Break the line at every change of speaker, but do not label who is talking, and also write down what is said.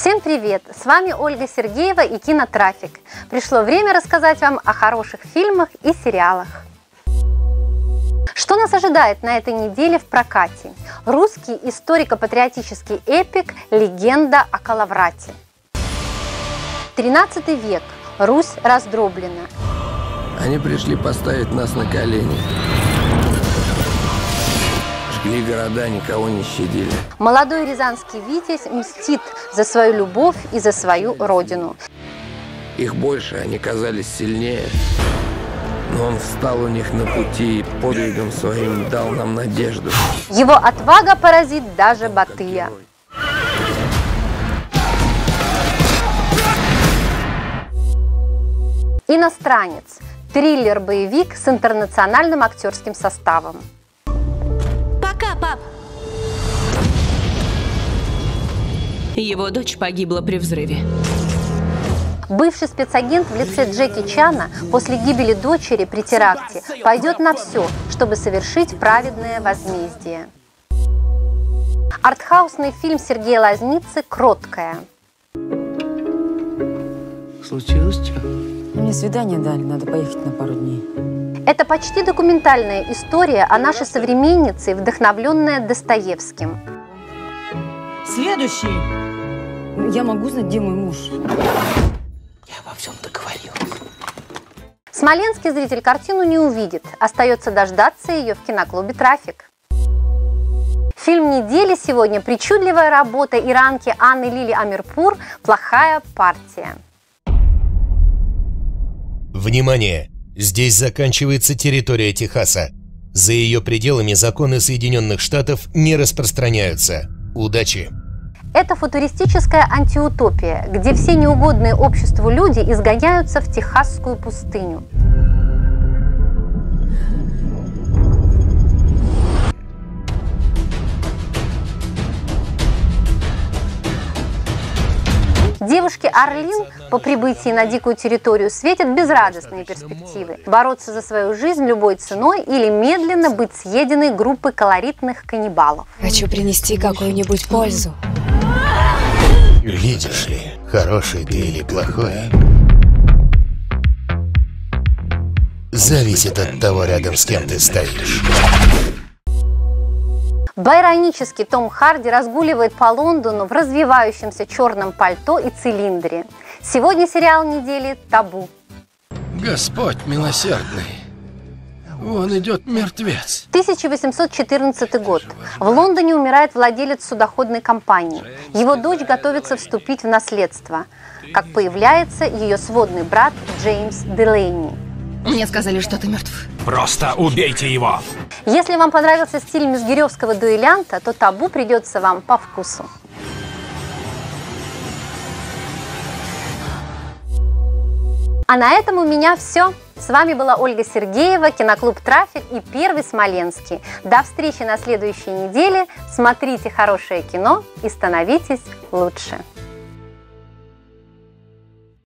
Всем привет! С вами Ольга Сергеева и Кинотрафик. Пришло время рассказать вам о хороших фильмах и сериалах. Что нас ожидает на этой неделе в прокате? Русский историко-патриотический эпик «Легенда о Калаврате». 13 век. Русь раздроблена.
Они пришли поставить нас на колени. Жгли города, никого не щадили.
Молодой рязанский витязь мстит за свою любовь и за свою родину.
Их больше, они казались сильнее. Но он встал у них на пути и подвигом своим дал нам надежду.
Его отвага поразит даже Батыя. Иностранец. Триллер-боевик с интернациональным актерским составом.
Пап. Его дочь погибла при взрыве.
Бывший спецагент в лице Джеки Чана после гибели дочери при теракте пойдет на все, чтобы совершить праведное возмездие. Артхаусный фильм Сергея Лазницы «Кроткая».
Случилось что?
Мне свидание дали, надо поехать на пару дней.
Это почти документальная история о нашей современнице, вдохновленная Достоевским.
Следующий! Я могу знать, где мой муж.
Смоленский зритель картину не увидит. Остается дождаться ее в киноклубе «Трафик». Фильм недели сегодня – причудливая работа иранки Анны Лили Амирпур «Плохая партия».
Внимание! Здесь заканчивается территория Техаса. За ее пределами законы Соединенных Штатов не распространяются. Удачи!
Это футуристическая антиутопия, где все неугодные обществу люди изгоняются в техасскую пустыню. Девушке Орлин по прибытии на дикую территорию светят безрадостные перспективы. Бороться за свою жизнь любой ценой или медленно быть съеденной группой колоритных каннибалов.
Хочу принести какую-нибудь пользу.
Видишь ли, хороший ты или плохой, зависит от того, рядом с кем ты стоишь.
Байронический Том Харди разгуливает по Лондону в развивающемся черном пальто и цилиндре. Сегодня сериал недели «Табу».
Господь милосердный. Вон идет мертвец.
1814 год. В Лондоне умирает владелец судоходной компании. Его дочь готовится вступить в наследство. Как появляется ее сводный брат Джеймс Делейни.
Мне сказали, что ты мертв.
Просто убейте его!
Если вам понравился стиль Мизгиревского дуэлянта, то табу придется вам по вкусу. А на этом у меня все. С вами была Ольга Сергеева, киноклуб «Трафик» и «Первый Смоленский». До встречи на следующей неделе. Смотрите хорошее кино и становитесь лучше.